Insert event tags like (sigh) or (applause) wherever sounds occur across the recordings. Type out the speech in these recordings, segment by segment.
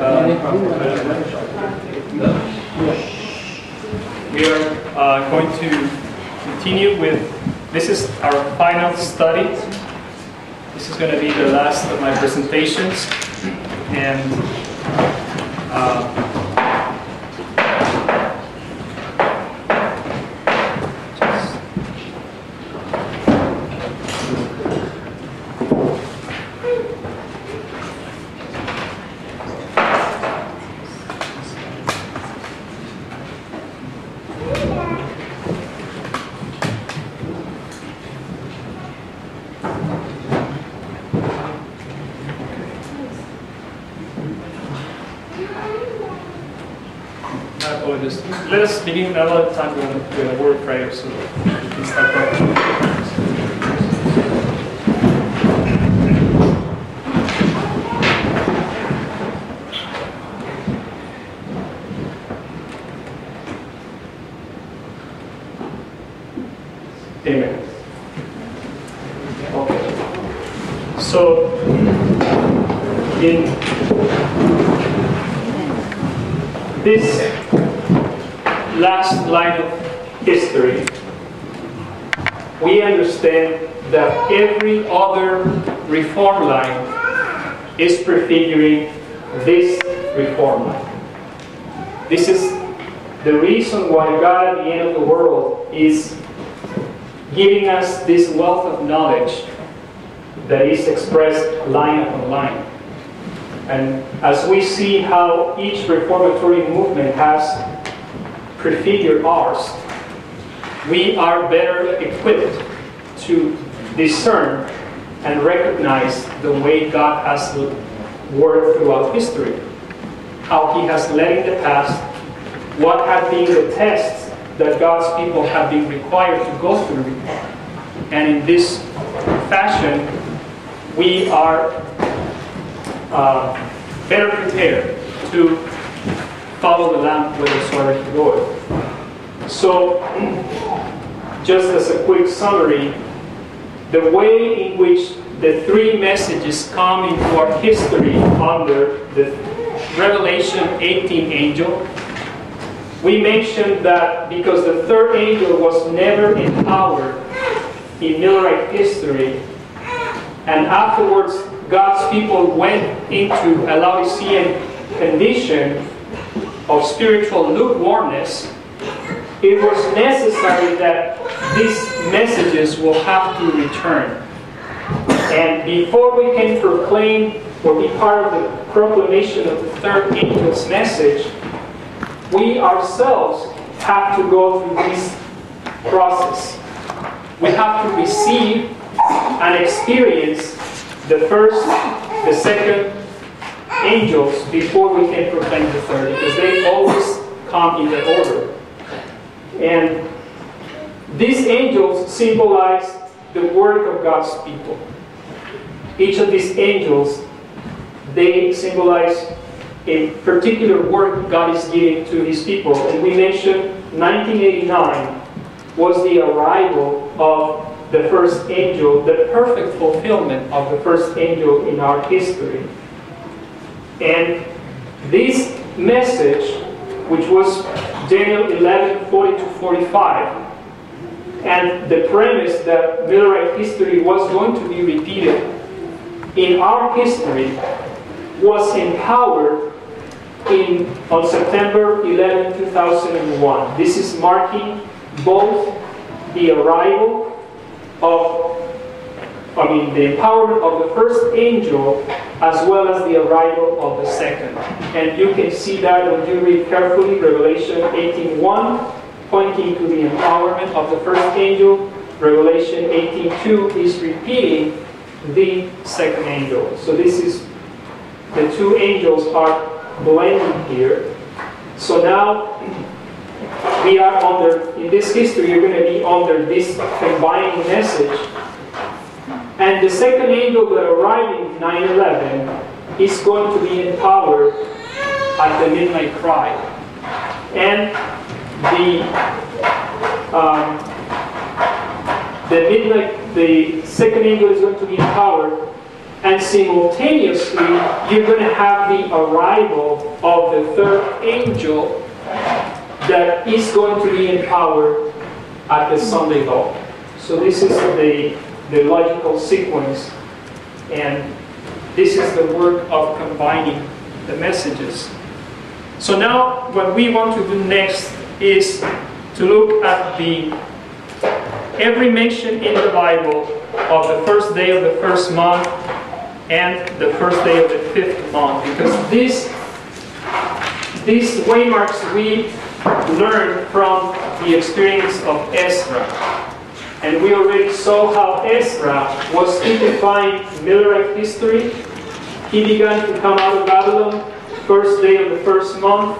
uh, we are uh, going to continue with, this is our final study. This is going to be the last of my presentations. And uh, I apologize. Let us begin another time with a, word prayer so we can start praying. Amen. Okay. So, in this last line of history, we understand that every other reform line is prefiguring this reform line. This is the reason why God at the end of the world is giving us this wealth of knowledge that is expressed line upon line. And as we see how each reformatory movement has prefigured ours, we are better equipped to discern and recognize the way God has worked throughout history, how He has led in the past, what have been the tests that God's people have been required to go through. And in this fashion, we are uh, better prepared to follow the lamp where the sword is going. So, just as a quick summary, the way in which the three messages come into our history under the Revelation 18 angel, we mentioned that because the third angel was never empowered in Millerite history, and afterwards God's people went into a Laodicean condition of spiritual lukewarmness, it was necessary that these messages will have to return. And before we can proclaim or be part of the proclamation of the third angel's message, we ourselves have to go through this process. We have to receive and experience the first, the second angels before we can proclaim the third, because they always come in the order. And these angels symbolize the work of God's people. Each of these angels, they symbolize a particular work God is giving to His people. And we mentioned 1989 was the arrival of the first angel, the perfect fulfillment of the first angel in our history. And this message, which was Daniel 11 40 to 45, and the premise that Millerite history was going to be repeated in our history was empowered in, on September 11, 2001. This is marking both the arrival of, I mean, the empowerment of the first angel as well as the arrival of the second. And you can see that when you read carefully Revelation 18.1, pointing to the empowerment of the first angel. Revelation 18.2 is repeating the second angel. So this is, the two angels are blending here. So now (clears throat) we are under, in this history, you're going to be under this combining message. And the second angel that arrived in 9 11 is going to be empowered at the midnight cry. And the, um, the midnight, the second angel is going to be empowered And simultaneously, you're going to have the arrival of the third angel that is going to be empowered at the Sunday law. So this is the, the logical sequence, and this is the work of combining the messages. So now what we want to do next is to look at the every mention in the Bible of the first day of the first month and the first day of the fifth month because these these waymarks we learn from the experience of Ezra. And we already saw how Ezra was typifying Millerite history. He began to come out of Babylon, first day of the first month.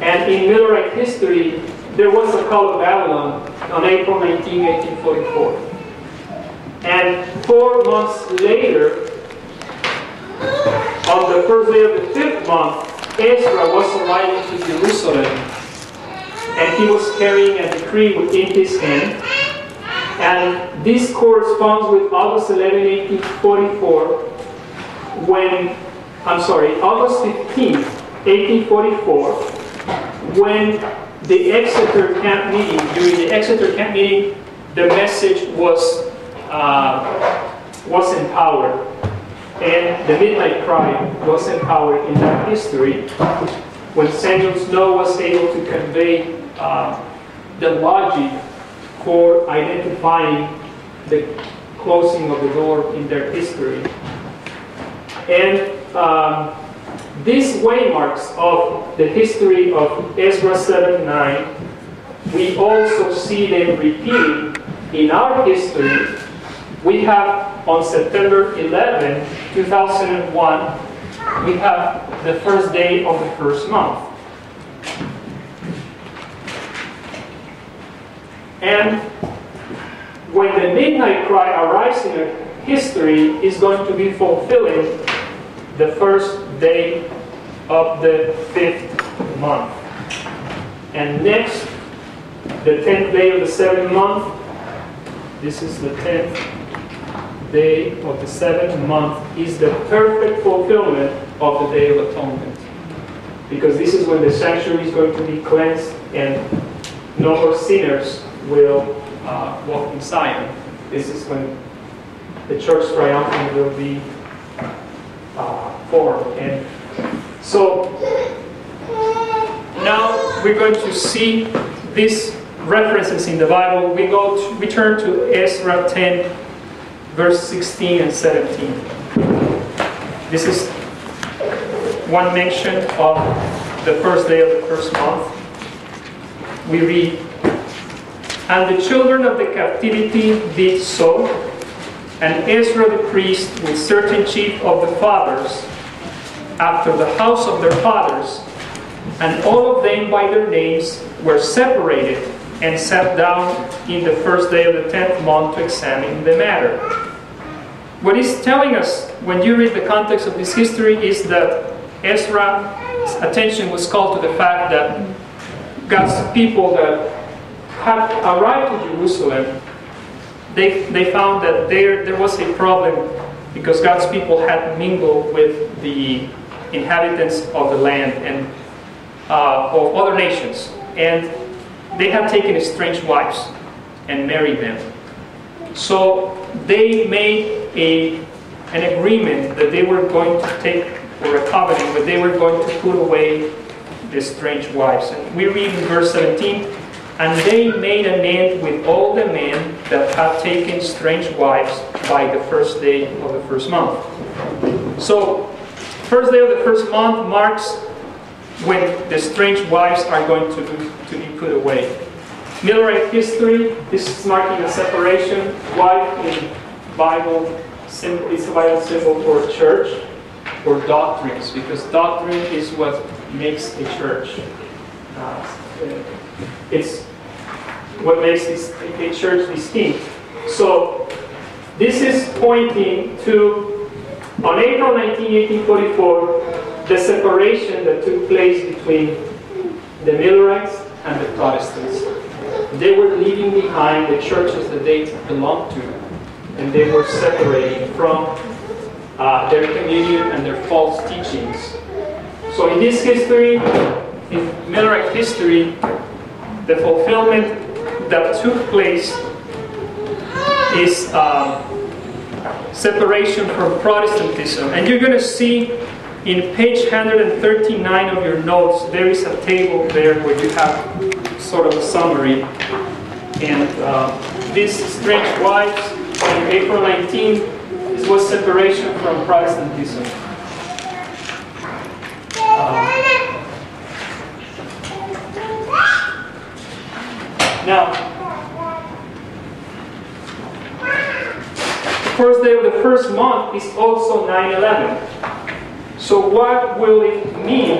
And in Millerite history, there was a call of Babylon on April 19, 1844. And four months later, on the first day of the fifth month, Ezra was arriving to Jerusalem and he was carrying a decree within his hand. And this corresponds with August 11, 1844, when, I'm sorry, August 15, 1844, when the Exeter camp meeting, during the Exeter camp meeting, the message was, uh, was empowered. And the Midnight Cry was empowered in that history when Samuel Snow was able to convey uh, the logic for identifying the closing of the door in their history. And um, these waymarks of the history of Ezra 7 9, we also see them repeating in our history. We have on September 11, 2001, we have the first day of the first month. And when the midnight cry arrives in history is going to be fulfilling the first day of the fifth month. And next, the tenth day of the seventh month, this is the tenth day of the seventh month, is the perfect fulfillment of the Day of Atonement. Because this is when the sanctuary is going to be cleansed and no more sinners will uh, walk in Zion. This is when the church triumphant will be formed. And so now we're going to see these references in the Bible. We go to, we turn to Ezra 10, verse 16 and 17. This is one mention of the first day of the first month. We read, And the children of the captivity did so, and Ezra the priest with certain chief of the fathers, after the house of their fathers, and all of them by their names were separated and sat down in the first day of the tenth month to examine the matter. What he's telling us when you read the context of this history is that Ezra's attention was called to the fact that God's people that had arrived to Jerusalem, they, they found that there, there was a problem because God's people had mingled with the inhabitants of the land and uh, of other nations. And they have taken strange wives and married them. So they made a, an agreement that they were going to take, or a covenant, that they were going to put away the strange wives. And we read in verse 17, and they made an end with all the men that had taken strange wives by the first day of the first month. So, first day of the first month marks when the strange wives are going to be, to be put away. Millerite history, this is marking a separation. Wife in Bible is a Bible symbol for church or doctrines, because doctrine is what makes a church. Uh, it's what makes this, a church distinct. So this is pointing to, on April 19, 1844, the separation that took place between the Millerites and the Protestants. They were leaving behind the churches that they belonged to. and they were separating from uh, their communion and their false teachings. So in this history, in Millerite history, the fulfillment that took place is um, separation from Protestantism. And you're going to see in page 139 of your notes, there is a table there where you have sort of a summary. And uh, this strange wives on April 19, this was separation from Protestantism. Um, now, first day of the first month is also 9-11. So what will it mean,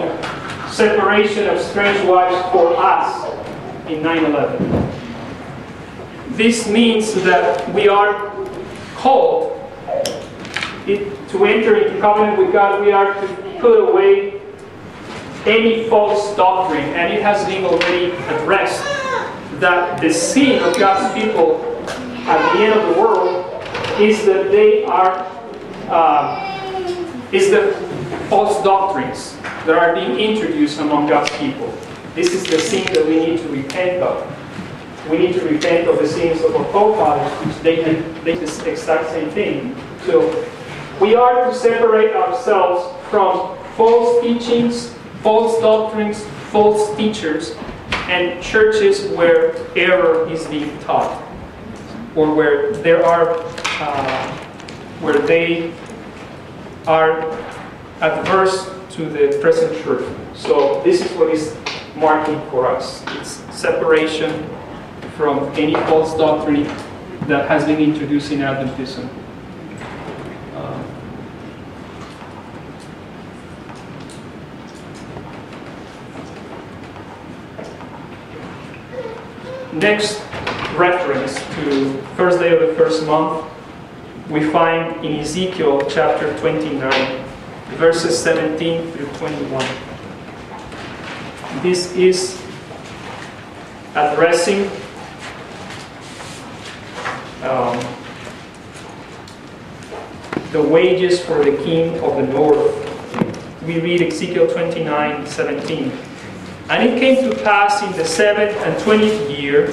separation of strange wives for us in 9-11? This means that we are called it, to enter into covenant with God, we are to put away any false doctrine, and it has been already addressed that the sin of God's people at the end of the world is that they are uh, is the false doctrines that are being introduced among God's people. This is the sin that we need to repent of. We need to repent of the sins of our forefathers, which they did the exact same thing. So we are to separate ourselves from false teachings, false doctrines, false teachers, and churches where error is being taught or where there are uh, where they are adverse to the present truth. So this is what is marking for us. It's separation from any false doctrine that has been introduced in Adventism. Uh, next reference to first day of the first month we find in Ezekiel chapter 29, verses 17 through 21. This is addressing um, the wages for the king of the north. We read Ezekiel 29 17. And it came to pass in the seventh and twentieth year,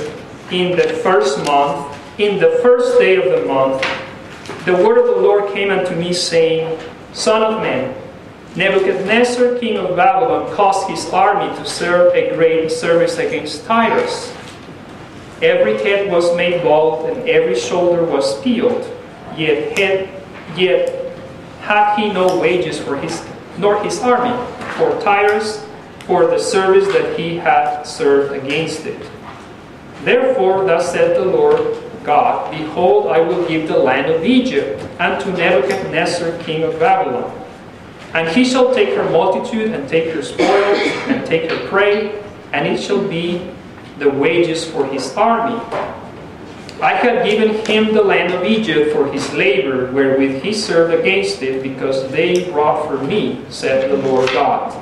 in the first month, in the first day of the month, the word of the Lord came unto me, saying, Son of man, Nebuchadnezzar, king of Babylon, caused his army to serve a great service against Tyrus. Every head was made bald, and every shoulder was peeled. Yet, head, yet had he no wages for his nor his army for Tyrus for the service that he had served against it. Therefore, thus said the Lord God, Behold, I will give the land of Egypt unto Nebuchadnezzar king of Babylon. And he shall take her multitude, and take her spoil, and take her prey, and it shall be the wages for his army. I have given him the land of Egypt for his labor, wherewith he served against it, because they wrought for me, said the Lord God.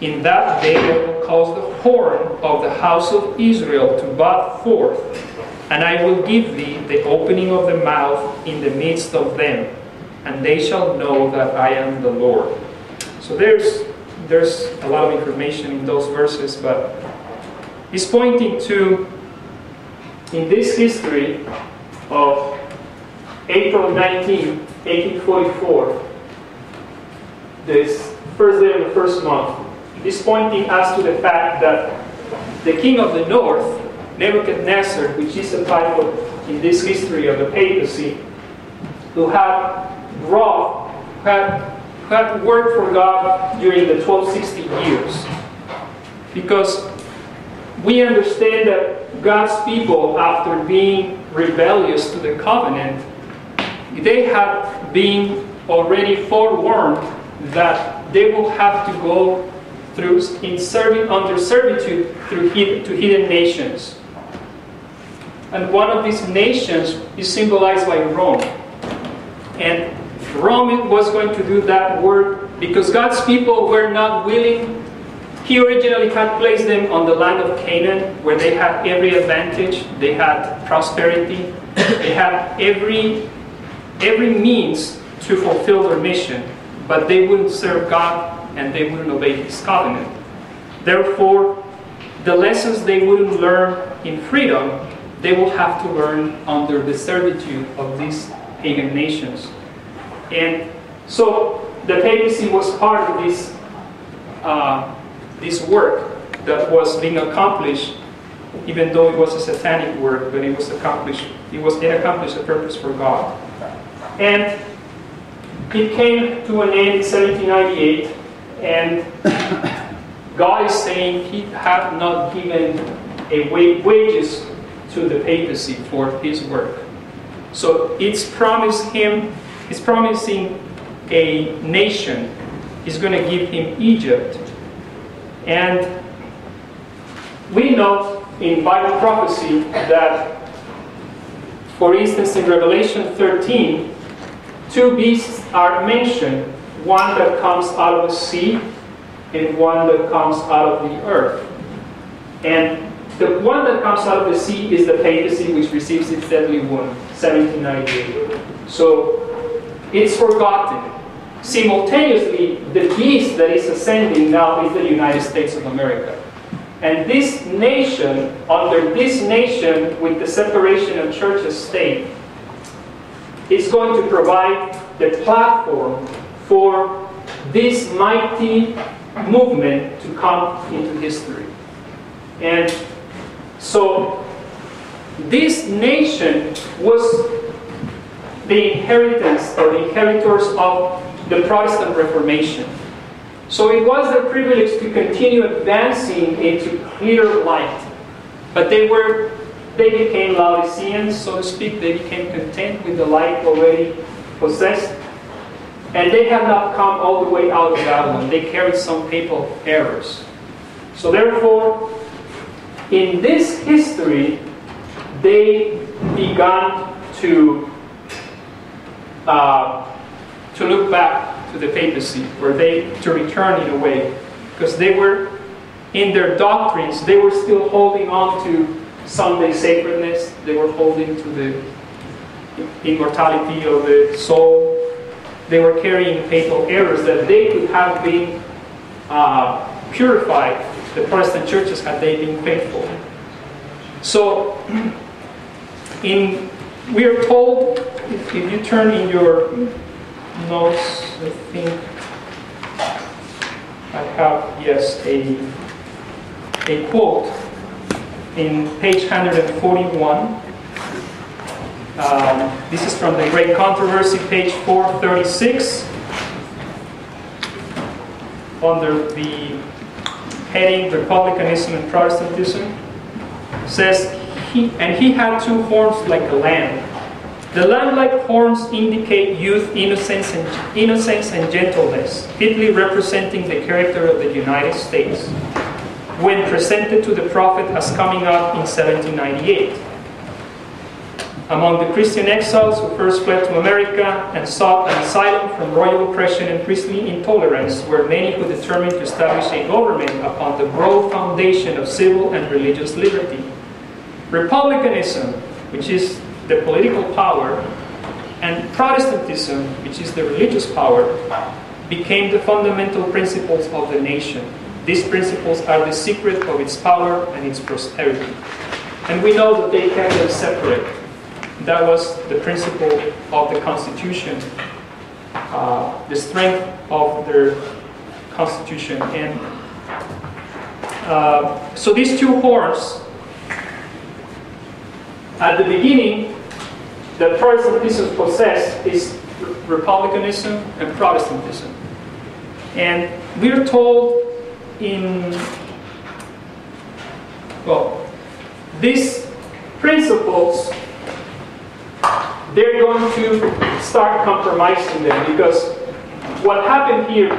In that day I will cause the horn of the house of Israel to bud forth, and I will give thee the opening of the mouth in the midst of them, and they shall know that I am the Lord. So there's there's a lot of information in those verses, but he's pointing to in this history of April 19, 1844, this first day of the first month, he's pointing us to the fact that the king of the north Nebuchadnezzar, which is a title in this history of the papacy, who had wrought, had, had worked for God during the 1260 years. Because we understand that God's people, after being rebellious to the covenant, they had been already forewarned that they will have to go through in serving under servitude through to hidden nations. And one of these nations is symbolized by Rome. And Rome was going to do that work because God's people were not willing. He originally had placed them on the land of Canaan where they had every advantage. They had prosperity. They had every every means to fulfill their mission, but they wouldn't serve God and they wouldn't obey His covenant. Therefore, the lessons they wouldn't learn in freedom, they will have to learn under the servitude of these pagan nations. And so the papacy was part of this, uh, this work that was being accomplished, even though it was a satanic work, but it was accomplished. It was it accomplished a purpose for God. And it came to an end in 1798, and (coughs) God is saying He had not given a wages to the papacy for His work. So it's promised him, it's promising a nation. He's going to give him Egypt. And we know in Bible prophecy that, for instance, in Revelation 13, two beasts are mentioned one that comes out of the sea and one that comes out of the earth. And the one that comes out of the sea is the papacy which receives its deadly wound, 1798. So it's forgotten. Simultaneously, the beast that is ascending now is the United States of America. And this nation, under this nation, with the separation of church and state, is going to provide the platform for this mighty movement to come into history. And so this nation was the inheritance or the inheritors of the Protestant Reformation. So it was their privilege to continue advancing into clear light. But they were they became Laodiceans, so to speak, they became content with the light already possessed. And they have not come all the way out of Babylon. They carried some papal errors. So therefore, in this history, they began to uh, to look back to the papacy, or they to return in a way, because they were in their doctrines, they were still holding on to Sunday sacredness. They were holding to the immortality of the soul. They were carrying papal errors that they could have been uh, purified the Protestant churches had they been faithful. So, in we are told, if, if you turn in your notes, I think I have, yes, a, a quote in page 141. Um, this is from the Great Controversy, page 436, under the heading Republicanism and Protestantism, says, he, and he had two horns like a lamb. The lamb-like horns indicate youth, innocence, and, innocence and gentleness, fitly representing the character of the United States, when presented to the prophet as coming up in 1798 among the Christian exiles who first fled to America and sought an asylum from royal oppression and priestly intolerance were many who determined to establish a government upon the broad foundation of civil and religious liberty. Republicanism, which is the political power, and Protestantism, which is the religious power, became the fundamental principles of the nation. These principles are the secret of its power and its prosperity. And we know that they them separate that was the principle of the Constitution, uh, the strength of their Constitution. And uh, so these two horns, at the beginning, the first Protestantism possessed is republicanism and Protestantism. And we're told in, well, these principles they're going to start compromising them because what happened here,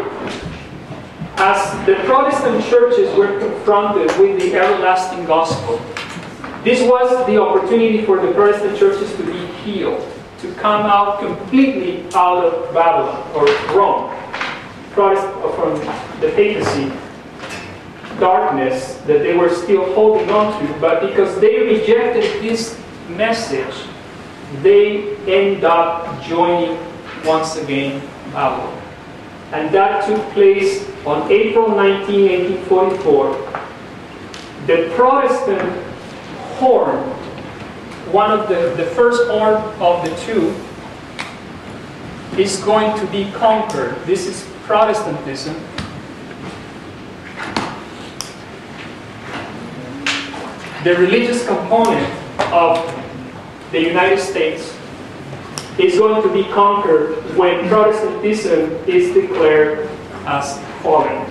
as the Protestant churches were confronted with the everlasting gospel, this was the opportunity for the Protestant churches to be healed, to come out completely out of Babylon or Rome, Protestant, uh, from the papacy darkness that they were still holding on to, but because they rejected this message they end up joining once again Babylon. And that took place on April 19, 1844. The Protestant horn, one of the, the first horn of the two, is going to be conquered. This is Protestantism. The religious component of the United States is going to be conquered when Protestantism is declared as fallen.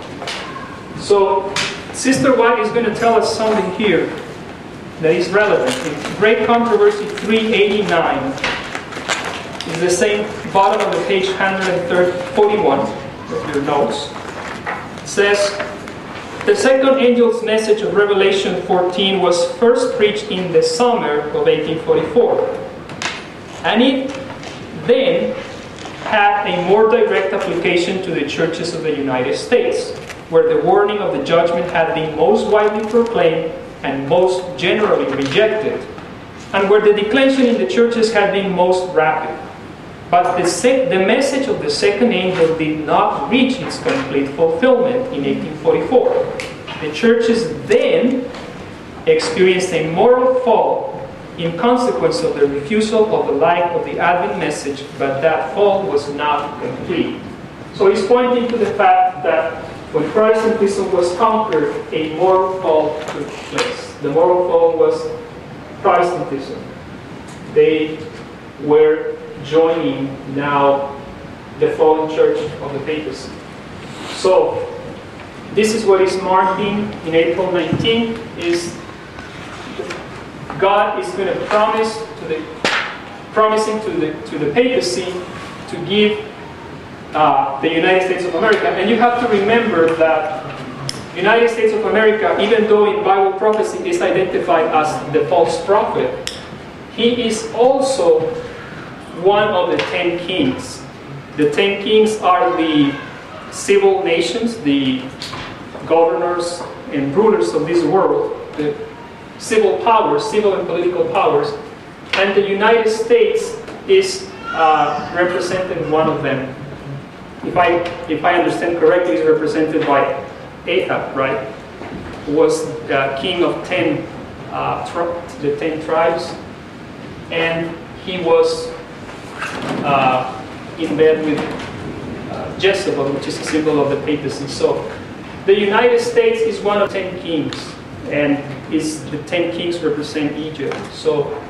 So, Sister White is going to tell us something here that is relevant. In Great Controversy 389 is the same bottom of the page 141 of your notes. It says, the second angel's message of Revelation 14 was first preached in the summer of 1844. And it then had a more direct application to the churches of the United States, where the warning of the judgment had been most widely proclaimed and most generally rejected, and where the declension in the churches had been most rapid. But the, the message of the second angel did not reach its complete fulfillment in 1844. The churches then experienced a moral fall in consequence of the refusal of the light of the Advent message, but that fall was not complete. So he's pointing to the fact that when Protestantism was conquered, a moral fall took place. The moral fall was Protestantism. They were joining now the fallen church of the papacy. So this is what is marking in April 19 is God is going to promise to the promising to the to the papacy to give uh, the United States of America. And you have to remember that United States of America, even though in Bible prophecy is identified as the false prophet, he is also one of the ten kings. The ten kings are the civil nations, the governors and rulers of this world, the civil powers, civil and political powers, and the United States is uh, represented one of them. If I, if I understand correctly, is represented by Ahab, right? Was the king of ten, uh, the ten tribes, and he was in bed with uh, Jezebel, which is a symbol of the papacy. So, the United States is one of ten kings and is the ten kings represent Egypt. So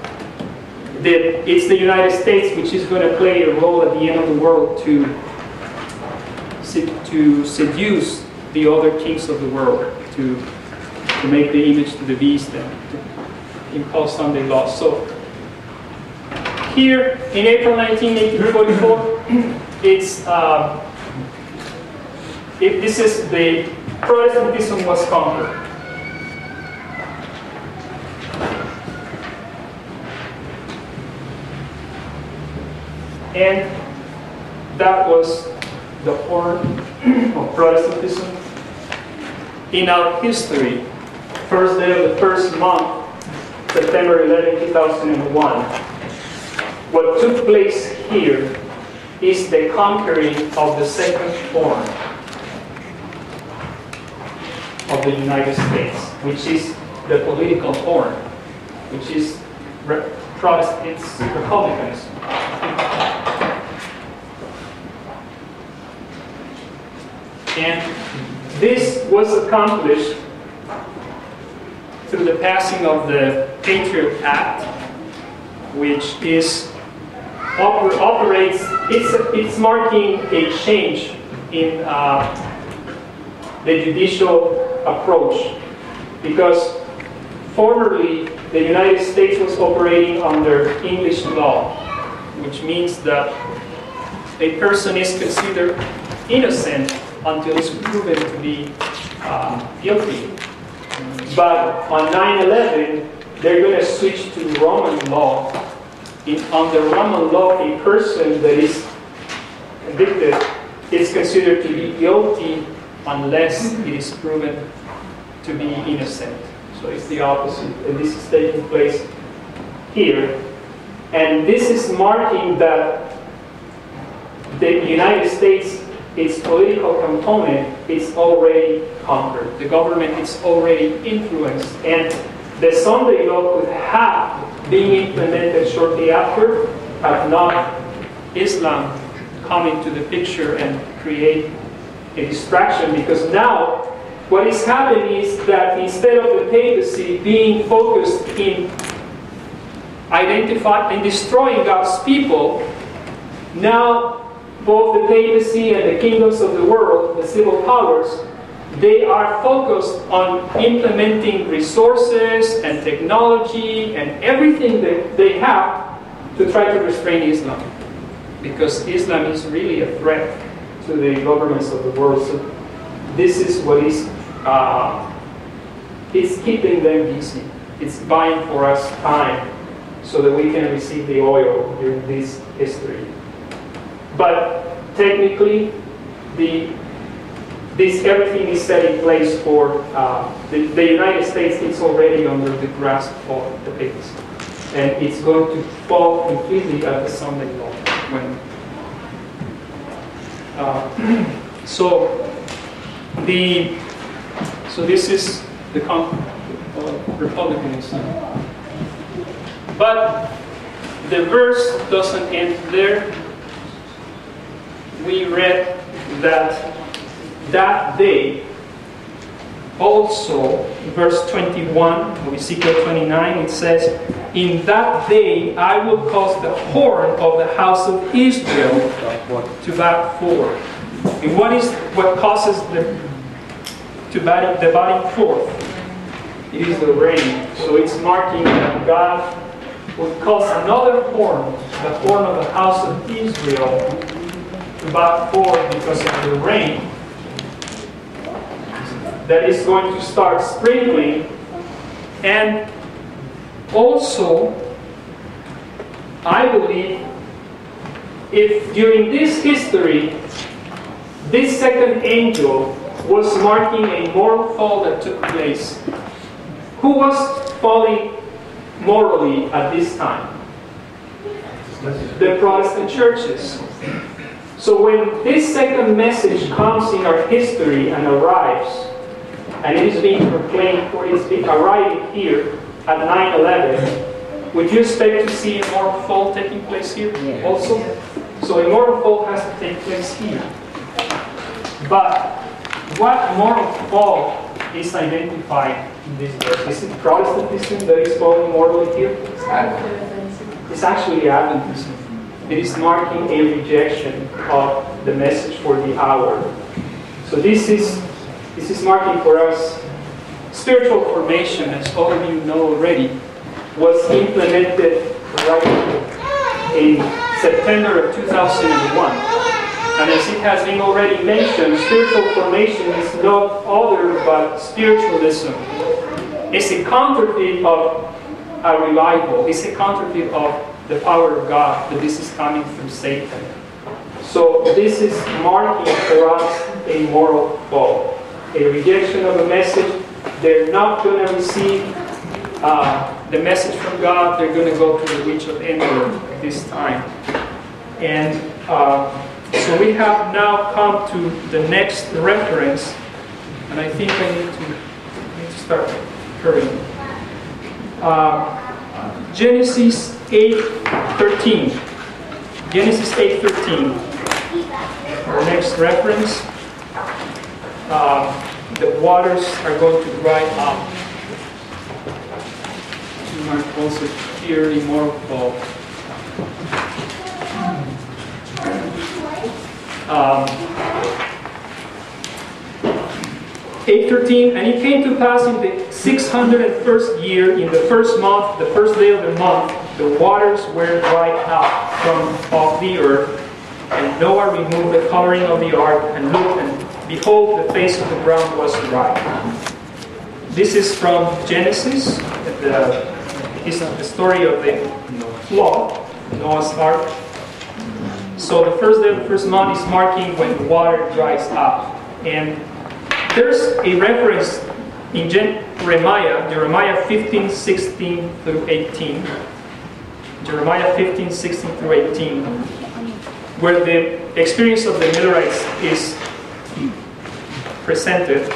it's the United States which is going to play a role at the end of the world to, to seduce the other kings of the world, to, to make the image to the beast and to impose Sunday laws. So here in April 1944, it's uh, it, this is the Protestantism was conquered. And that was the horn of Protestantism. In our history, first day of the first month, September 11, 2001, what took place here is the conquering of the second horn of the United States, which is the political horn, which is Protestant, it's republicanism. And this was accomplished through the passing of the Patriot Act, which is oper operates, it's, it's marking a change in uh, the judicial approach because formerly the United States was operating under English law, which means that a person is considered innocent until it's proven to be uh, guilty. But on 9-11, they're going to switch to Roman law. In, under Roman law, a person that is convicted is considered to be guilty unless it is proven to be innocent. So it's the opposite. And this is taking place here. And this is marking that the United States, its political component, is already conquered. The government is already influenced. And the Sunday law could have been implemented shortly after, had not Islam come into the picture and create a distraction. Because now what is happening is that instead of the papacy being focused in identifying and destroying God's people, now both the papacy and the kingdoms of the world, the civil powers, they are focused on implementing resources and technology and everything that they have to try to restrain Islam. Because Islam is really a threat to the governments of the world. So this is what is uh, it's keeping them busy. It's buying for us time so that we can receive the oil during this history. But technically, the this everything is set in place for uh, the, the, United States. It's already under the grasp of the papacy, and it's going to fall completely at the Sunday law when. Uh, (clears throat) so the so this is the uh, Republicanism. But the verse doesn't end there. We read that that day also, verse 21 of Ezekiel 29, it says, In that day I will cause the horn of the house of Israel to back forth. And what is what causes the to body, the body forth? It is the rain. So it's marking that God will cause another horn, the horn of the house of Israel, to back forth because of the rain that is going to start sprinkling. And also, I believe if during this history, this second angel was marking a moral fall that took place, who was falling morally at this time? The Protestant churches. So when this second message comes in our history and arrives, and it is being proclaimed or it's being arriving here at 9-11, would you expect to see a moral fall taking place here yeah. also? So a moral fall has to take place here. But what moral fall is identified in this verse? Is it Protestantism that is falling morally here? It's actually Adventism. It is marking a rejection of the message for the hour. So this is this is marking for us spiritual formation, as all of you know already, was implemented right in September of 2001. And as it has been already mentioned, spiritual formation is not other but spiritualism. It's a counterfeit of a revival. It's a counterfeit of the power of God, but this is coming from Satan. So this is marking for us a moral fall a rejection of a message. They're not going to receive uh, the message from God. They're going to go to the witch of Endor at this time. And uh, so we have now come to the next reference, and I think I need to, need to start hurrying. Uh, Genesis 8:13. Genesis 8:13. Our next reference uh, the waters are going to dry up. To mark also clearly more of um, 8.13, and it came to pass in the 601st year, in the first month, the first day of the month, the waters were dried up from off the earth, and Noah removed the covering of the ark and looked and Behold, the face of the ground was dry. This is from Genesis, uh, the, the story of the flood, Noah's Ark. So the first day of the first month is marking when the water dries up. And there's a reference in Jeremiah, Jeremiah 15, 16 through 18. Jeremiah 15, 16 through 18, where the experience of the Millerites is presented,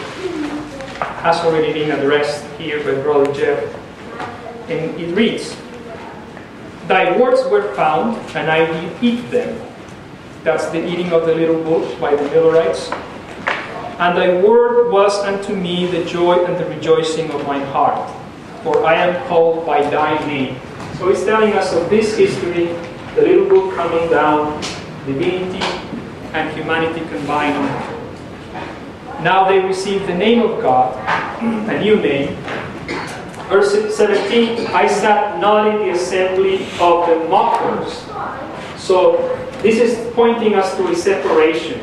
has already been addressed here by Brother Jeff. And it reads, Thy words were found, and I will eat them. That's the eating of the little book by the Millerites. And thy word was unto me the joy and the rejoicing of my heart, for I am called by thy name. So he's telling us of this history, the little book coming down, divinity and humanity combined. Now they receive the name of God, a new name. Verse 17, I sat not in the assembly of the mockers. So this is pointing us to a separation.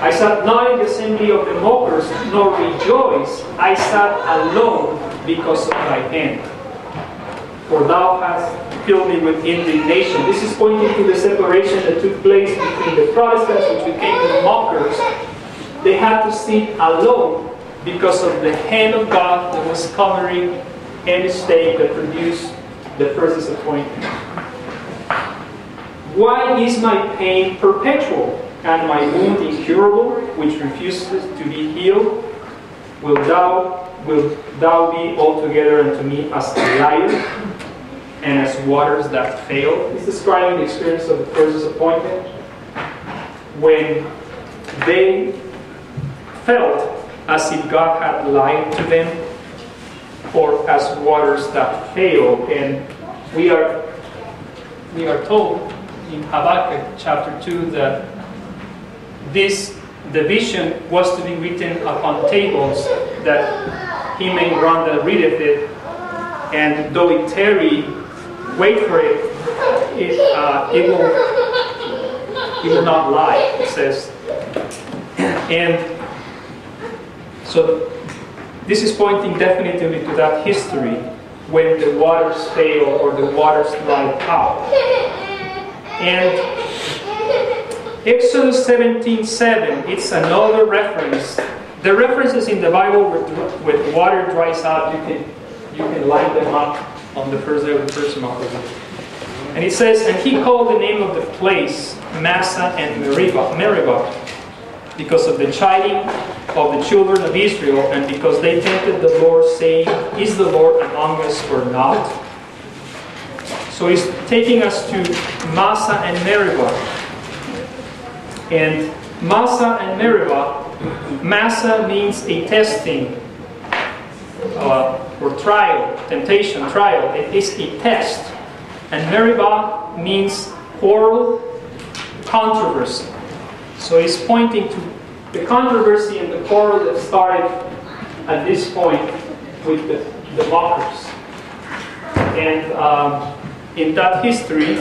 I sat not in the assembly of the mockers, nor rejoice. I sat alone because of thy hand. For thou hast filled me with indignation. This is pointing to the separation that took place between the Protestants, which became the mockers. They had to sit alone because of the hand of God that was covering any state that produced the first disappointment. Why is my pain perpetual? and my wound incurable, which refuses to be healed, will thou will thou be altogether unto me as a liar and as waters that fail. He's describing the experience of the first disappointment when they felt as if God had lied to them or as waters that fail. And we are we are told in Habakkuk chapter 2 that this the vision was to be written upon tables that he may run that readeth it, and though it tarry, wait for it, it, uh, it will it will not lie, it says. And so this is pointing definitely to that history when the waters fail or the waters dry out. And Exodus 17 7, it's another reference. The references in the Bible with, water dries out, you can, you can line them up on the first uh, of the first month. And it says, And he called the name of the place Massah and Meribah, Meribah because of the chiding of the children of Israel, and because they tempted the Lord, saying, Is the Lord among us or not? So he's taking us to Massah and Meribah. And Massah and Meribah, Massah means a testing uh, or trial, temptation, trial. It is a test. And Meribah means quarrel, controversy. So he's pointing to the controversy and the quarrel that started at this point with the, the. And um, in that history,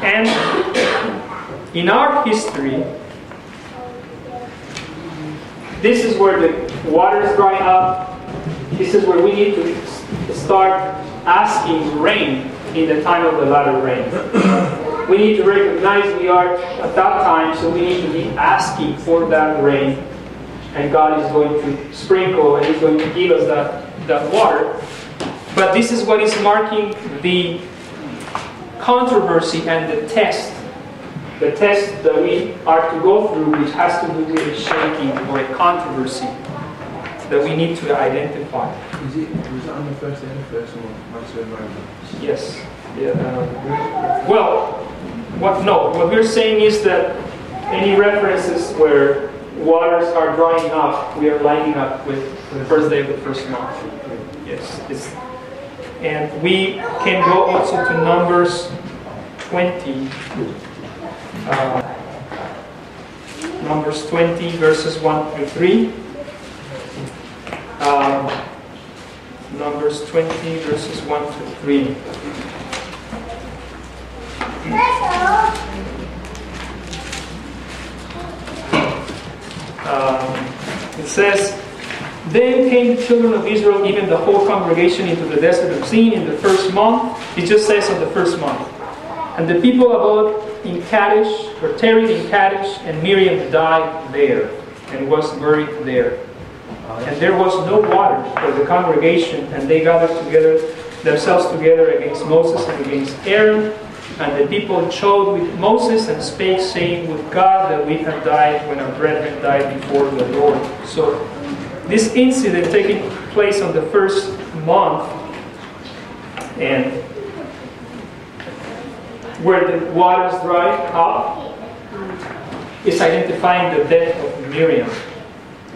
and in our history, this is where the water is drying up. This is where we need to start asking rain in the time of the latter rain. We need to recognize we are at that time, so we need to be asking for that rain. And God is going to sprinkle and He's going to give us that, that water. But this is what is marking the controversy and the test the test that we are to go through, which has to do with a shaking or a controversy that we need to identify. Is it, was it on the first day of the first one, Yes. Yeah, uh, well, what, no, what we're saying is that any references where waters are drying up, we are lining up with the first day of the first month. Yes. It's, and we can go also to Numbers 20. Uh, Numbers 20, verses 1 through 3. Um, Numbers 20, verses 1 through 3. Um, it says, Then came the children of Israel, even the whole congregation, into the desert of Zin in the first month. It just says on the first month. And the people abode in Kadesh, or tarried in Kadesh, and Miriam died there, and was buried there. And there was no water for the congregation, and they gathered together themselves together against Moses and against Aaron. And the people chode with Moses and spake, saying, With God that we have died when our brethren died before the Lord. So this incident taking place on the first month, and where the waters dry up, is identifying the death of Miriam.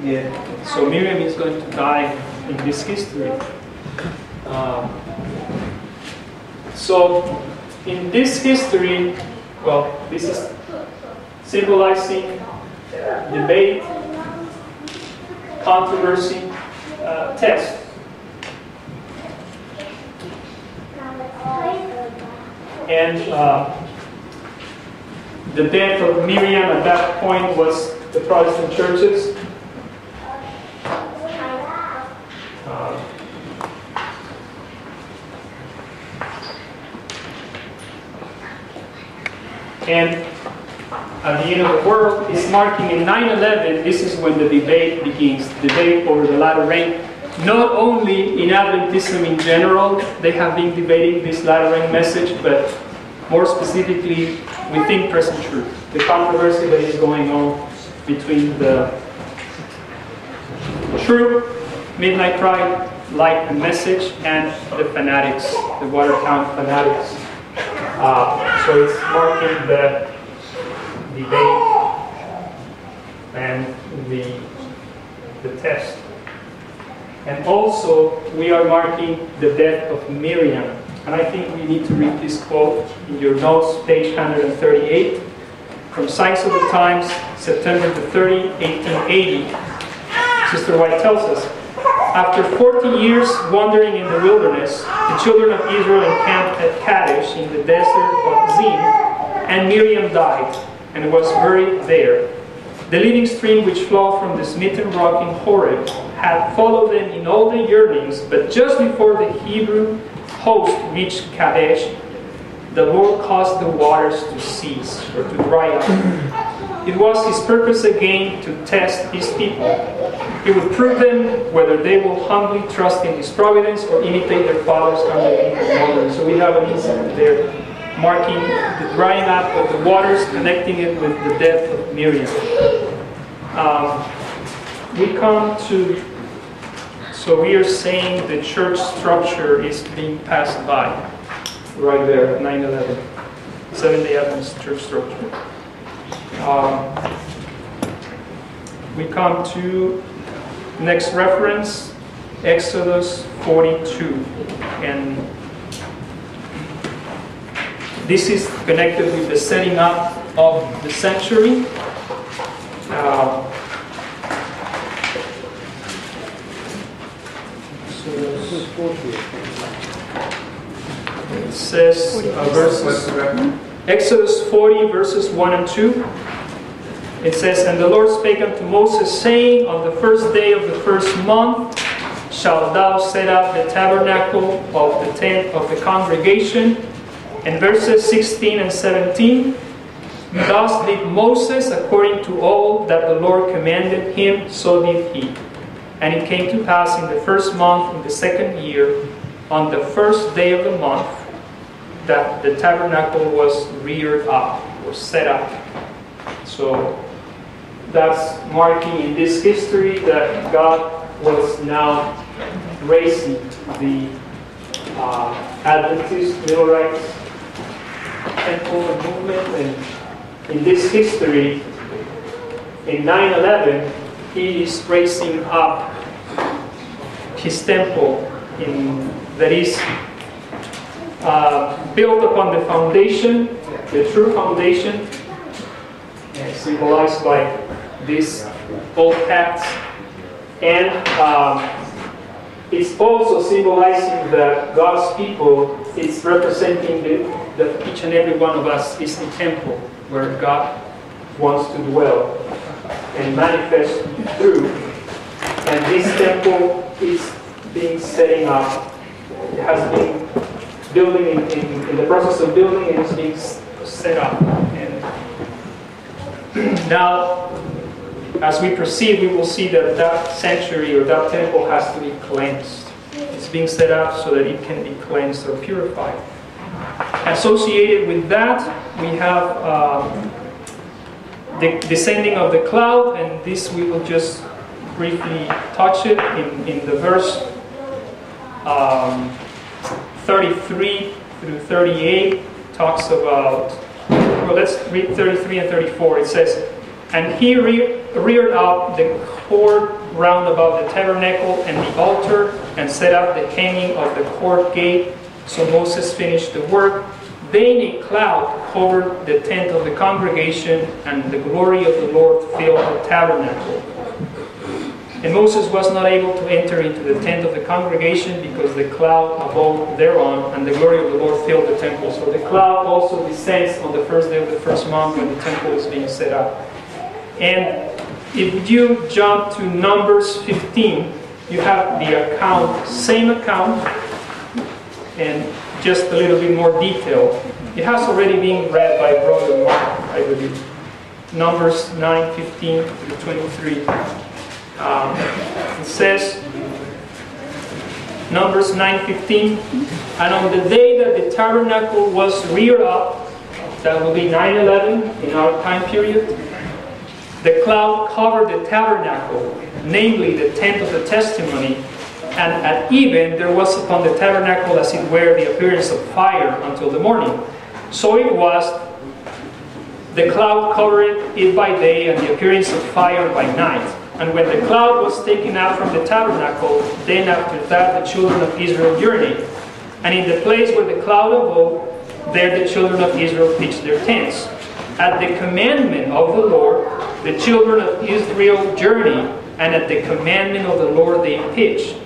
Yeah. So Miriam is going to die in this history. Um, so in this history, well, this is symbolizing debate, controversy, uh, test. And uh, the death of Miriam at that point was the Protestant churches. And at the end of the world is marking in 9-11, this is when the debate begins, the debate over the latter rain. Not only in Adventism in general, they have been debating this latter rain message, but more specifically within present truth. The controversy that is going on between the true midnight cry, light message, and the fanatics, the Watertown fanatics. Uh, so it's marking the debate and the, the test. And also, we are marking the death of Miriam. And I think we need to read this quote in your notes, page 138, from Signs of the Times, September the 30, 1880. Sister White tells us, after 40 years wandering in the wilderness, the children of Israel encamped at Kadesh in the desert of Zin, and Miriam died and was buried there. The living stream which flowed from the smitten rock in Horeb had followed them in all their yearnings, but just before the Hebrew host reached Kadesh, the Lord caused the waters to cease or to dry up. It was his purpose again to test his people. He would prove them whether they will humbly trust in his providence or imitate their fathers unbelieving wilderness. So we have an incident there marking the drying up of the waters, connecting it with the death of Miriam. Um, we come to, so we are saying the church structure is being passed by, right there, 9-11, Seventh-day Adventist church structure. Um, we come to next reference, Exodus 42, and this is connected with the setting up of the sanctuary. Uh, it says uh, verses? Exodus 40 verses 1 and 2. It says, And the Lord spake unto Moses, saying, On the first day of the first month shalt thou set up the tabernacle of the tent of the congregation. And verses 16 and 17. Thus did Moses according to all that the Lord commanded him, so did he. And it came to pass in the first month, in the second year, on the first day of the month, that the tabernacle was reared up, or set up. So that's marking in this history that God was now raising the uh, Adventist Millerites temple and movement. And in this history, in 9-11, he is raising up his temple in, that is uh, built upon the foundation, the true foundation, symbolized by these old paths. And um, it's also symbolizing that God's people, it's representing the, that each and every one of us is the temple where God wants to dwell and manifest through. And this temple is being setting up, it has been building in, in, in the process of building and it's being set up. And (clears throat) now, as we proceed, we will see that that sanctuary or that temple has to be cleansed. It's being set up so that it can be cleansed or purified. Associated with that, we have um, the descending of the cloud, and this we will just briefly touch it in, in the verse um, 33 through 38 talks about, well, let's read 33 and 34. It says, And he re- reared up the court round about the tabernacle and the altar, and set up the hanging of the court gate. So Moses finished the work. Then a cloud covered the tent of the congregation, and the glory of the Lord filled the tabernacle. And Moses was not able to enter into the tent of the congregation because the cloud abode thereon, and the glory of the Lord filled the temple. So the cloud also descends on the first day of the first month when the temple is being set up. And if you jump to Numbers 15, you have the account, same account, and just a little bit more detail. It has already been read by Brother Mark, I believe. Numbers 9, 15 through 23. Um, it says, Numbers 9:15, and on the day that the tabernacle was reared up, that will be 9/11 in our time period, the cloud covered the tabernacle, namely the tent of the testimony, and at even there was upon the tabernacle as it were the appearance of fire until the morning. So it was the cloud covered it by day, and the appearance of fire by night. And when the cloud was taken out from the tabernacle, then after that the children of Israel journeyed. And in the place where the cloud abode, there the children of Israel pitched their tents. At the commandment of the Lord, the children of Israel journeyed, and at the commandment of the Lord they pitched.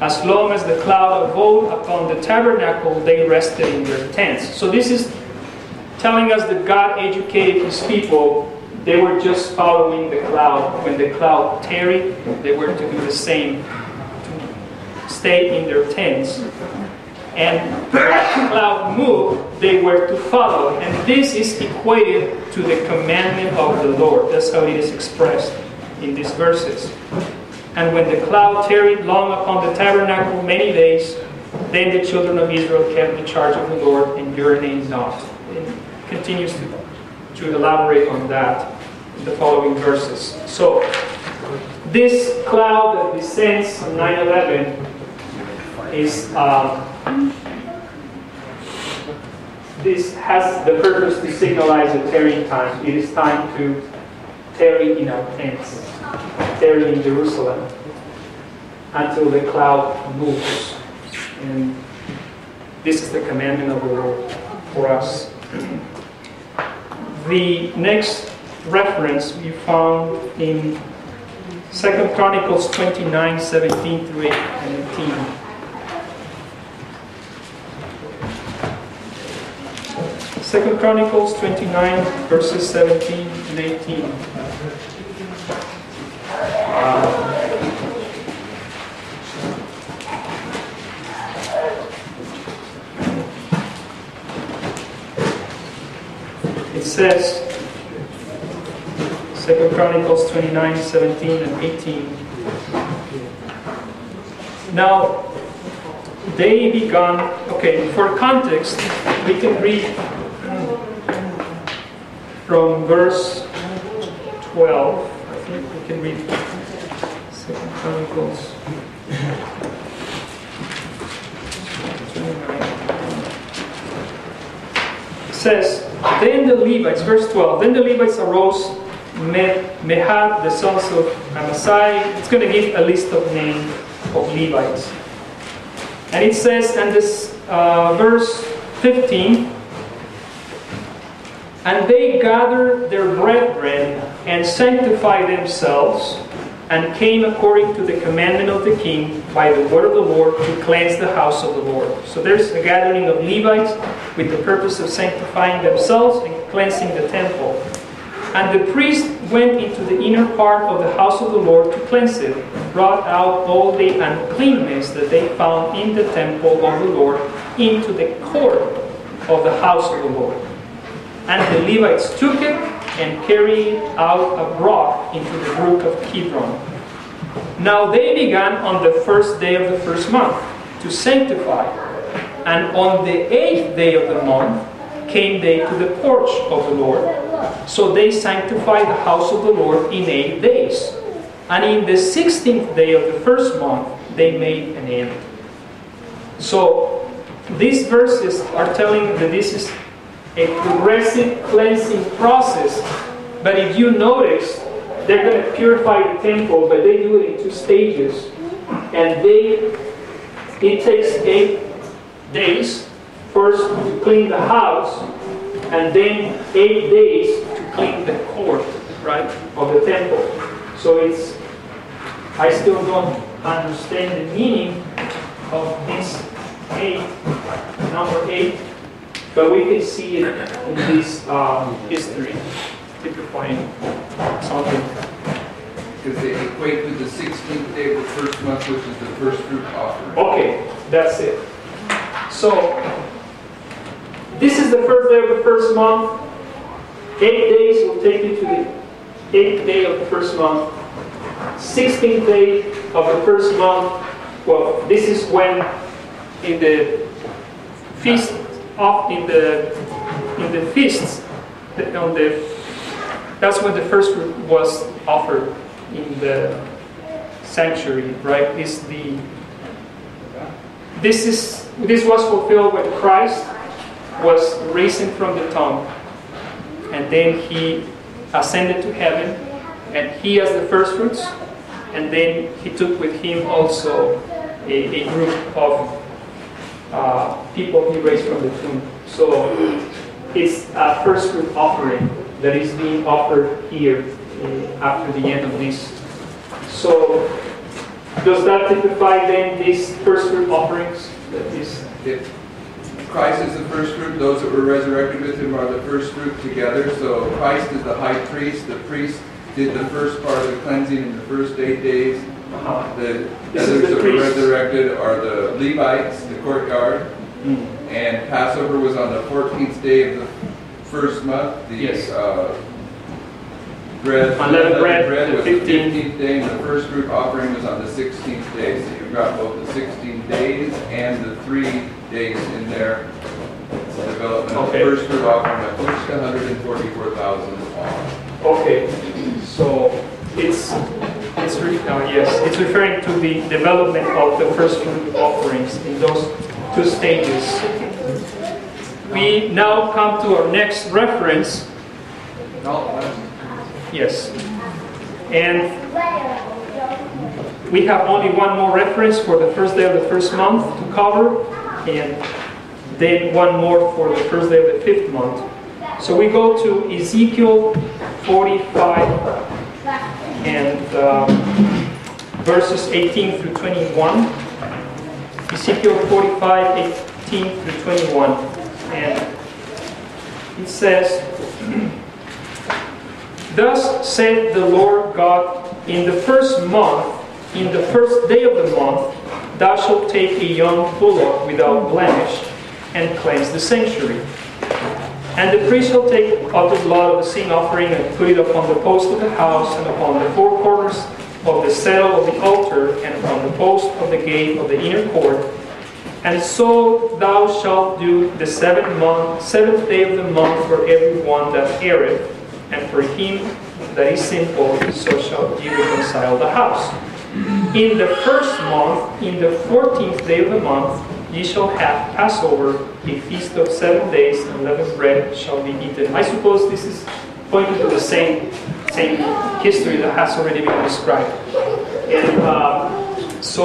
As long as the cloud abode upon the tabernacle, they rested in their tents. So this is telling us that God educated his people they were just following the cloud. When the cloud tarried, they were to do the same, to stay in their tents. And cloud moved, they were to follow. And this is equated to the commandment of the Lord. That's how it is expressed in these verses. And when the cloud tarried long upon the tabernacle many days, then the children of Israel kept the charge of the Lord and urinated not. It continues to to elaborate on that in the following verses. So, this cloud that descends on 9 11 is. Um, this has the purpose to signalize a tarrying time. It is time to tarry in our tents, tarry in Jerusalem until the cloud moves. And this is the commandment of the Lord for us. (clears throat) The next reference we found in 2 Chronicles 29, 17 through 18. Second Chronicles 29, verses 17 and 18. Uh, it says, Second Chronicles 29, 17 and 18. Now, they began, okay, for context, we can read from verse 12. I think we can read Second Chronicles 29. It says, Then the Levites, verse 12, then the Levites arose, Me- Mehat, the sons of Amasai. It's going to give a list of names of Levites. And it says, and this uh, verse 15, and they gathered their brethren and sanctified themselves and came according to the commandment of the king by the word of the Lord to cleanse the house of the Lord. So there's a gathering of Levites with the purpose of sanctifying themselves and cleansing the temple. And the priest went into the inner part of the house of the Lord to cleanse it, brought out all the uncleanness that they found in the temple of the Lord into the court of the house of the Lord. And the Levites took it and carried it out abroad into the brook of Kidron. Now they began on the first day of the first month to sanctify, and on the eighth day of the month came they to the porch of the Lord. So they sanctified the house of the Lord in eight days. And in the sixteenth day of the first month they made an end. So these verses are telling that this is a progressive cleansing process. But if you notice, they're going to purify the temple, but they do it in two stages. And they it takes eight days first to clean the house, and then eight days to clean the court, right, of the temple. So it's I still don't understand the meaning of this eight, number eight, but we can see it in this um, history, typifying something. Because they equate to the 16th day of the first month, which is the first fruit offering. Okay, that's it. So, this is the first day of the first month. Eight days will take you to the eighth day of the first month. 16th day of the first month. Well, this is when in the feast of in the in the feasts on the that's when the first fruit was offered in the sanctuary, right? Is the this is this was fulfilled when Christ was risen from the tomb, and then he ascended to heaven, and he as the first fruits, and then he took with him also a, a group of uh, people he raised from the tomb. So it's a first fruit offering that is being offered here uh, after the end of this. So does that typify then these first fruit offerings? That is, If Christ is the first fruit, those that were resurrected with him are the first fruit together. So Christ is the high priest. The priest did the first part of the cleansing in the first eight days. The others the that were resurrected are the Levites, the courtyard. And Passover was on the 14th day of the first month. The Yes. uh, bread, Unleavened bread, the was the 15th. 15th day, and the first fruit offering was on the 16th day. So you've got both the 16 days and the three days in there. The development of the Okay. first fruit offering, of which 144,000 are. Okay, so it's, it's, uh, yes, it's referring to the development of the first fruit offerings in those two stages. We now come to our next reference, yes. And we have only one more reference for the first day of the first month to cover, and then one more for the first day of the fifth month. So we go to Ezekiel 45 and um, verses 18 through 21. Ezekiel 45, 18 through 21. And it says, Thus said the Lord God, in the first month, in the first day of the month, thou shalt take a young bullock without blemish and cleanse the sanctuary. And the priest shall take of the blood of the sin offering and put it upon the post of the house and upon the four corners of the settle of the altar and upon the post of the gate of the inner court. And so thou shalt do the seventh month, seventh day of the month for every one that erreth, and for him that is sinful, so shalt ye reconcile the house. In the first month, in the fourteenth day of the month, ye shall have Passover, a feast of seven days, and unleavened bread shall be eaten. I suppose this is pointing to the same, same history that has already been described. And uh, so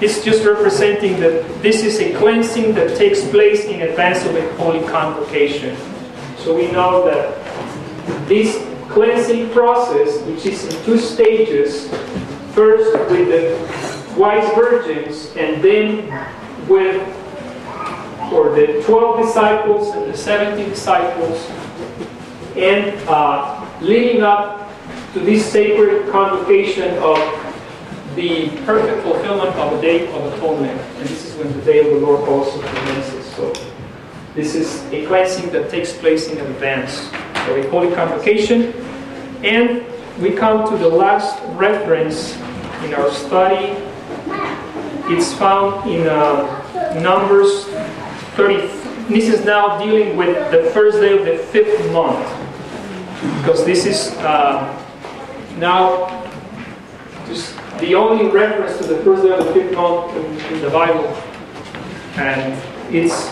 it's just representing that this is a cleansing that takes place in advance of a holy convocation. So we know that this cleansing process, which is in two stages, first with the wise virgins and then with for the 12 disciples and the 70 disciples and uh, leading up to this sacred convocation of the perfect fulfillment of the Day of Atonement. And this is when the Day of the Lord also commences. So this is a cleansing that takes place in advance of a holy convocation. And we come to the last reference in our study. It's found in uh, Numbers 30. This is now dealing with the first day of the fifth month. Because this is uh, now just the only reference to the first day of the fifth month in, in the Bible. And it's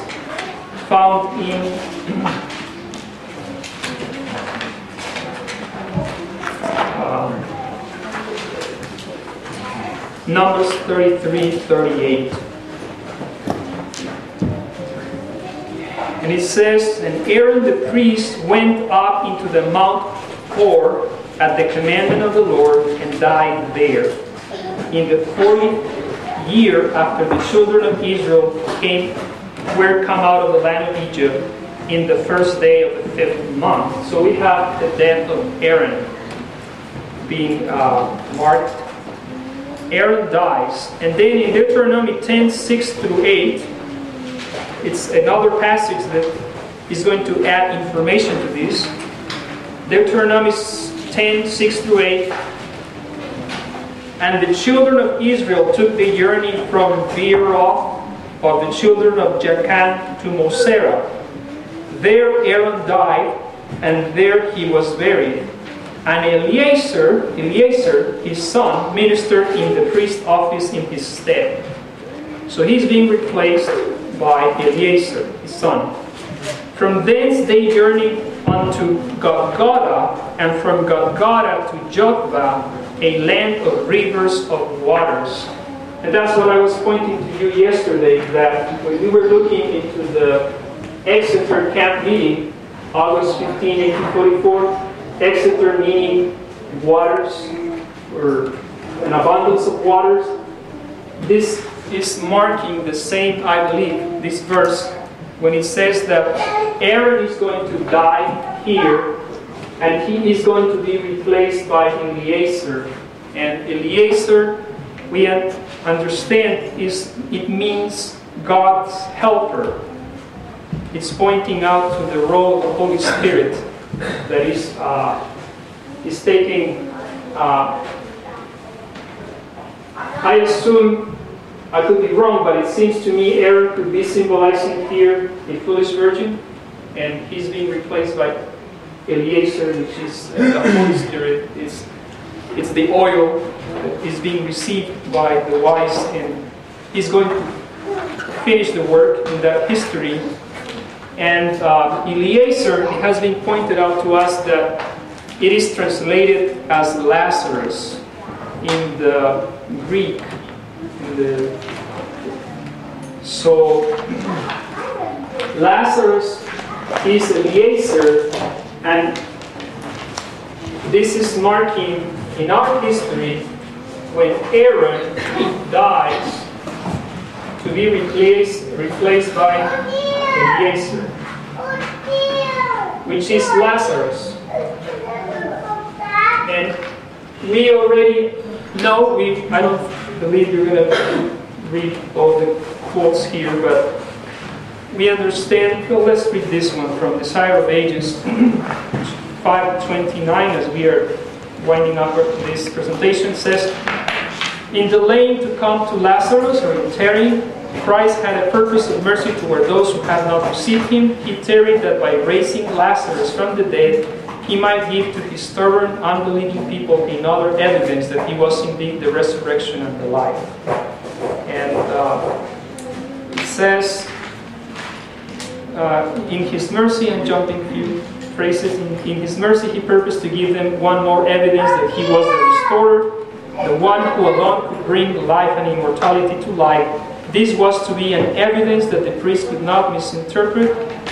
found in Numbers 33, 38. And it says, And Aaron the priest went up into the Mount Hor at the commandment of the Lord and died there. In the 40th year after the children of Israel came, were come out of the land of Egypt, in the first day of the fifth month. So we have the death of Aaron being uh, marked. Aaron dies. And then in Deuteronomy 10 6 through 8, it's another passage that is going to add information to this. Deuteronomy 10 6 through 8. And the children of Israel took the journey from Beeroth of the children of Jaakan to Moserah. There Aaron died, and there he was buried. And Eleazar, Eleazar, his son, ministered in the priest office in his stead. So he's being replaced by Eleazar, his son. From thence they journeyed unto Gudgodah, and from Gudgodah to Jotbah, a land of rivers of waters. And that's what I was pointing to you yesterday, that when we were looking into the Exeter camp meeting, August 15, 1844, Exeter meaning waters or an abundance of waters. This is marking the same, I believe, this verse when it says that Aaron is going to die here and he is going to be replaced by Eleazar. And Eleazar, we understand, is it means God's helper. It's pointing out to the role of the Holy Spirit that is, uh, is taking, uh, I assume, I could be wrong, but it seems to me Aaron could be symbolizing here a foolish virgin, and he's being replaced by Eleazar, which is uh, the Holy Spirit. It's, it's the oil that is being received by the wise, and he's going to finish the work in that history and uh, Eliezer, has been pointed out to us that it is translated as Lazarus in the Greek. In the, so Lazarus is Eliezer, and this is marking in our history when Aaron dies to be replaced, replaced by Which is Lazarus. And we already know, we, I don't believe you're going to read all the quotes here, but we understand, well, let's read this one from Desire of Ages 529 as we are winding up this presentation says, in delaying to come to Lazarus or in tarrying, Christ had a purpose of mercy toward those who had not received him. He tarried that by raising Lazarus from the dead, he might give to his stubborn, unbelieving people another evidence that he was indeed the resurrection and the life. And uh, it says, uh, in his mercy, and jumping few phrases, in, in his mercy he purposed to give them one more evidence that he was the restorer, the one who alone could bring life and immortality to light this was to be an evidence that the priest could not misinterpret.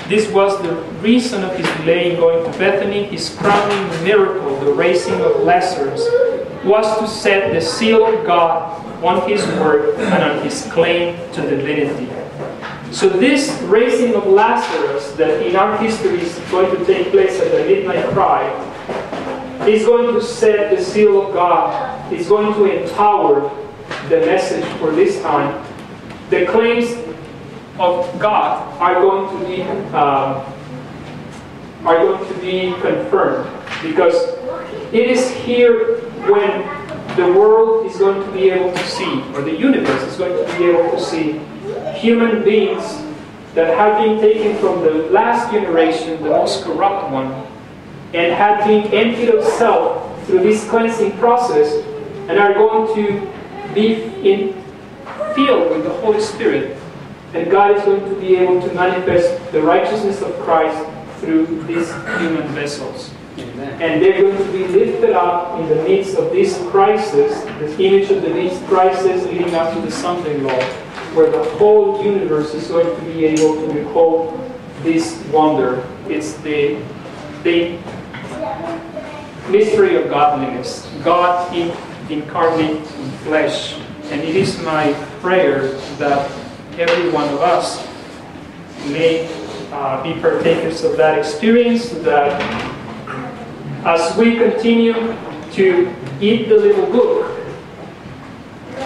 This was the reason of his delay in going to Bethany. His crowning miracle, the raising of Lazarus, was to set the seal of God on his work and on his claim to divinity. So this raising of Lazarus that in our history is going to take place at the midnight cry is going to set the seal of God. It's going to empower the message for this time the claims of God are going to be uh, are going to be confirmed because it is here when the world is going to be able to see, or the universe is going to be able to see, human beings that have been taken from the last generation, the most corrupt one, and have been emptied of self through this cleansing process, and are going to be in, filled with the Holy Spirit. And God is going to be able to manifest the righteousness of Christ through these human vessels. And they're going to be lifted up in the midst of this crisis, this image of the next crisis leading up to the Sunday law, where the whole universe is going to be able to behold this wonder. It's the, the mystery of godliness, God in, incarnate in flesh. And it is my prayer that every one of us may uh, be partakers of that experience, that as we continue to eat the little book,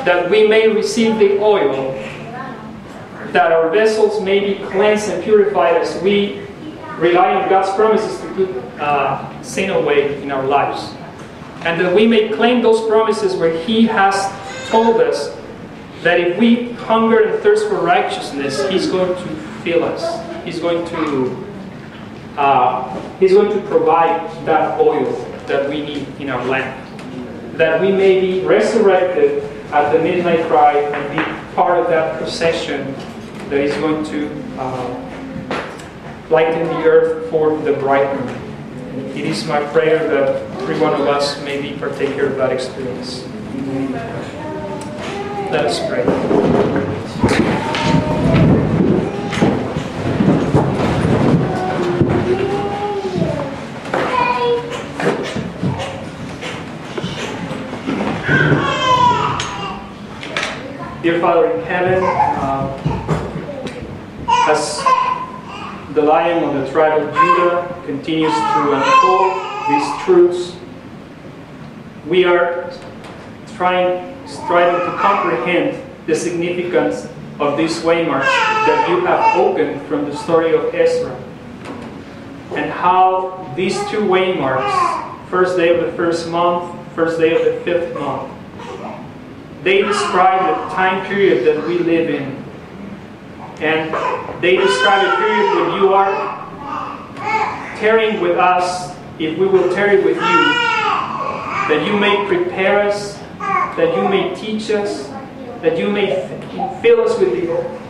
that we may receive the oil, that our vessels may be cleansed and purified as we rely on God's promises to put uh, sin away in our lives. And that we may claim those promises where He has told us that if we hunger and thirst for righteousness, He's going to fill us. He's going to uh, He's going to provide that oil that we need in our lamp. That we may be resurrected at the midnight cry and be part of that procession that is going to uh, lighten the earth for the bridegroom. It is my prayer that every one of us may be partaker of that experience. Let us pray. Dear Father in heaven, uh, as the lion of the tribe of Judah continues to unfold these truths, we are trying, striving to comprehend the significance of these waymarks that you have opened from the story of Ezra, and how these two waymarks, first day of the first month, first day of the fifth month, they describe the time period that we live in. And they describe a period when you are tarrying with us, if we will tarry with you, that you may prepare us, that you may teach us, that you may fill us with the,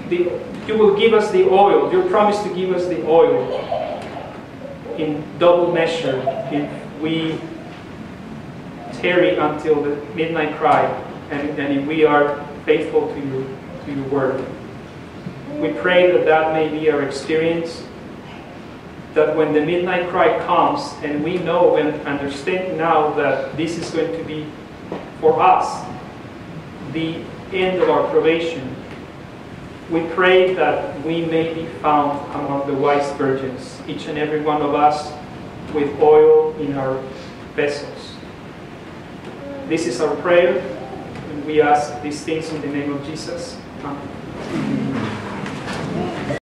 the you will give us the oil, your promise to give us the oil in double measure if we tarry until the midnight cry and, and if we are faithful to your, to your word. We pray that that may be our experience, that when the midnight cry comes, and we know and understand now that this is going to be for us the end of our probation, we pray that we may be found among the wise virgins, each and every one of us with oil in our vessels. This is our prayer. and We ask these things in the name of Jesus. Amen.